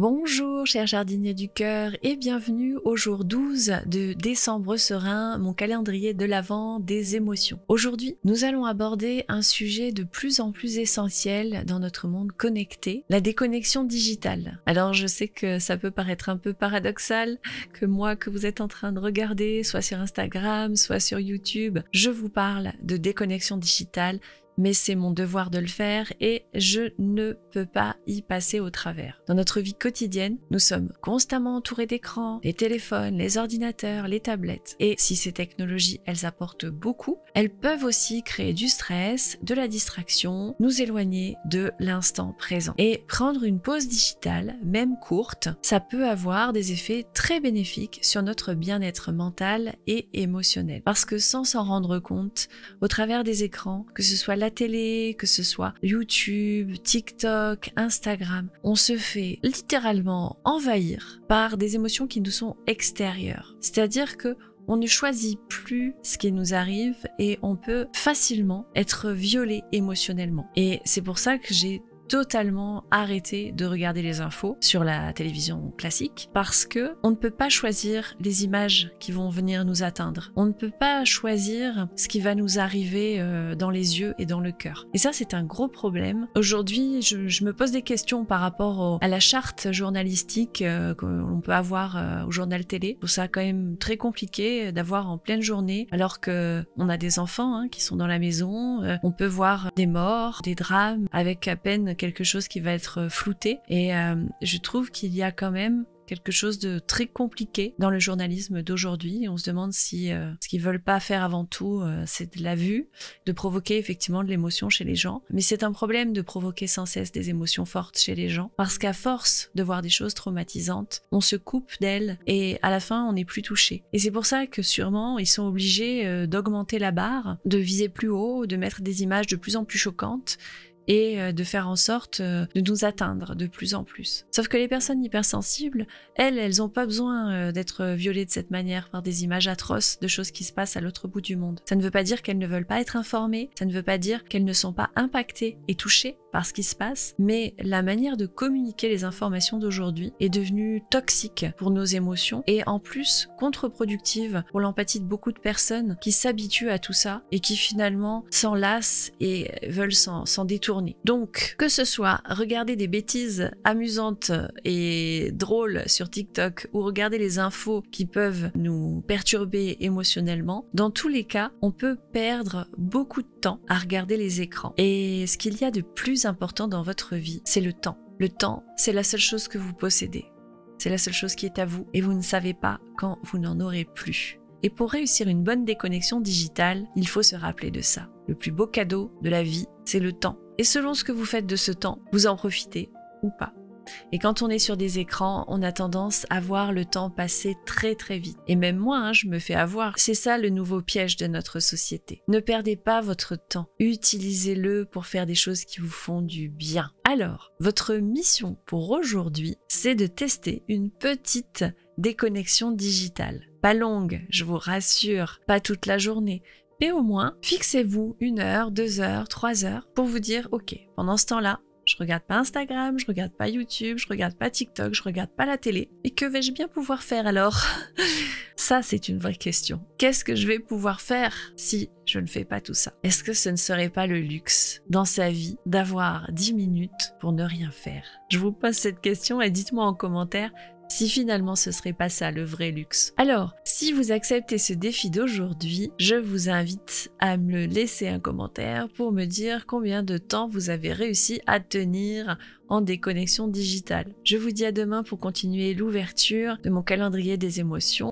Bonjour chers jardiniers du cœur et bienvenue au jour 12 de décembre serein, mon calendrier de l'avant des émotions. Aujourd'hui, nous allons aborder un sujet de plus en plus essentiel dans notre monde connecté, la déconnexion digitale. Alors je sais que ça peut paraître un peu paradoxal que moi que vous êtes en train de regarder, soit sur Instagram, soit sur YouTube, je vous parle de déconnexion digitale mais c'est mon devoir de le faire et je ne peux pas y passer au travers. Dans notre vie quotidienne, nous sommes constamment entourés d'écrans, les téléphones, les ordinateurs, les tablettes. Et si ces technologies, elles apportent beaucoup, elles peuvent aussi créer du stress, de la distraction, nous éloigner de l'instant présent. Et prendre une pause digitale, même courte, ça peut avoir des effets très bénéfiques sur notre bien-être mental et émotionnel. Parce que sans s'en rendre compte, au travers des écrans, que ce soit la télé, que ce soit YouTube, TikTok, Instagram, on se fait littéralement envahir par des émotions qui nous sont extérieures. C'est-à-dire que on ne choisit plus ce qui nous arrive et on peut facilement être violé émotionnellement. Et c'est pour ça que j'ai totalement arrêter de regarder les infos sur la télévision classique parce que on ne peut pas choisir les images qui vont venir nous atteindre. On ne peut pas choisir ce qui va nous arriver euh, dans les yeux et dans le cœur. Et ça, c'est un gros problème. Aujourd'hui, je, me pose des questions par rapport à la charte journalistique euh, qu'on peut avoir euh, au journal télé. Donc ça, quand même très compliqué d'avoir en pleine journée, alors que on a des enfants hein, qui sont dans la maison. on peut voir des morts, des drames avec à peine quelque chose qui va être flouté. Et euh, je trouve qu'il y a quand même quelque chose de très compliqué dans le journalisme d'aujourd'hui. On se demande si euh, ce qu'ils veulent pas faire avant tout, euh, c'est de la vue, de provoquer effectivement de l'émotion chez les gens. Mais c'est un problème de provoquer sans cesse des émotions fortes chez les gens, parce qu'à force de voir des choses traumatisantes, on se coupe d'elles et à la fin on n'est plus touché. Et c'est pour ça que sûrement ils sont obligés d'augmenter la barre, de viser plus haut, de mettre des images de plus en plus choquantes et euh, de faire en sorte euh, de nous atteindre de plus en plus. Sauf que les personnes hypersensibles, elles, elles n'ont pas besoin euh, d'être violées de cette manière par des images atroces de choses qui se passent à l'autre bout du monde. Ça ne veut pas dire qu'elles ne veulent pas être informées, ça ne veut pas dire qu'elles ne sont pas impactées et touchées par ce qui se passe, mais la manière de communiquer les informations d'aujourd'hui est devenue toxique pour nos émotions et en plus contre-productive pour l'empathie de beaucoup de personnes qui s'habituent à tout ça et qui finalement s'en lassent et veulent s'en détourner. Donc, que ce soit regarder des bêtises amusantes et drôles sur TikTok ou regarder les infos qui peuvent nous perturber émotionnellement, dans tous les cas, on peut perdre beaucoup de temps à regarder les écrans. Et ce qu'il y a de important dans votre vie, c'est le temps. Le temps, c'est la seule chose que vous possédez. C'est la seule chose qui est à vous et vous ne savez pas quand vous n'en aurez plus. Et pour réussir une bonne déconnexion digitale, il faut se rappeler de ça. Le plus beau cadeau de la vie, c'est le temps. Et selon ce que vous faites de ce temps, vous en profitez ou pas. Et quand on est sur des écrans, on a tendance à voir le temps passer très très vite. Et même moi, hein, je me fais avoir. C'est ça le nouveau piège de notre société. Ne perdez pas votre temps. Utilisez-le pour faire des choses qui vous font du bien. Alors, votre mission pour aujourd'hui, c'est de tester une petite déconnexion digitale. Pas longue, je vous rassure, pas toute la journée, mais au moins, fixez-vous une heure, deux heures, trois heures pour vous dire, ok, pendant ce temps-là, je regarde pas Instagram, je regarde pas YouTube, je regarde pas TikTok, je regarde pas la télé. Et que vais-je bien pouvoir faire alors? Ça, c'est une vraie question. Qu'est-ce que je vais pouvoir faire si je ne fais pas tout ça? Est-ce que ce ne serait pas le luxe dans sa vie d'avoir 10 minutes pour ne rien faire? Je vous pose cette question et dites-moi en commentaire si finalement ce serait pas ça le vrai luxe. Alors, si vous acceptez ce défi d'aujourd'hui, je vous invite à me laisser un commentaire pour me dire combien de temps vous avez réussi à tenir en déconnexion digitale. Je vous dis à demain pour continuer l'ouverture de mon calendrier des émotions